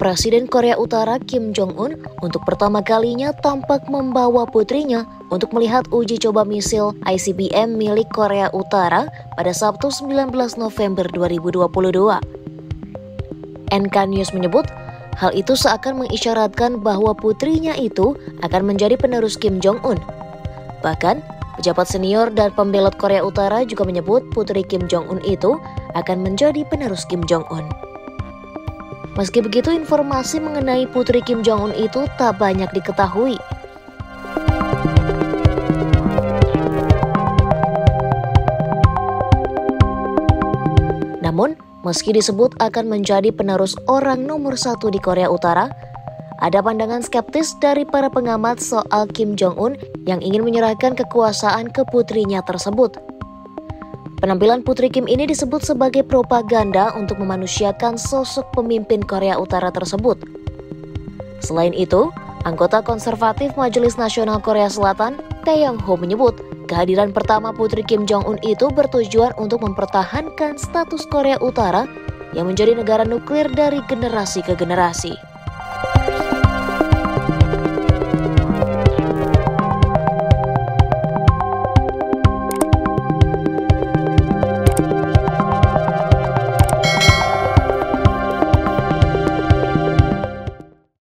Presiden Korea Utara Kim Jong-un untuk pertama kalinya tampak membawa putrinya untuk melihat uji coba misil ICBM milik Korea Utara pada Sabtu 19 November 2022. NK News menyebut, hal itu seakan mengisyaratkan bahwa putrinya itu akan menjadi penerus Kim Jong-un. Bahkan, pejabat senior dan pembelot Korea Utara juga menyebut putri Kim Jong-un itu akan menjadi penerus Kim Jong-un. Meski begitu, informasi mengenai putri Kim Jong-un itu tak banyak diketahui. Namun, meski disebut akan menjadi penerus orang nomor satu di Korea Utara, ada pandangan skeptis dari para pengamat soal Kim Jong-un yang ingin menyerahkan kekuasaan ke putrinya tersebut. Penampilan Putri Kim ini disebut sebagai propaganda untuk memanusiakan sosok pemimpin Korea Utara tersebut. Selain itu, anggota konservatif Majelis Nasional Korea Selatan, Tae Yong Ho menyebut kehadiran pertama Putri Kim Jong-un itu bertujuan untuk mempertahankan status Korea Utara yang menjadi negara nuklir dari generasi ke generasi.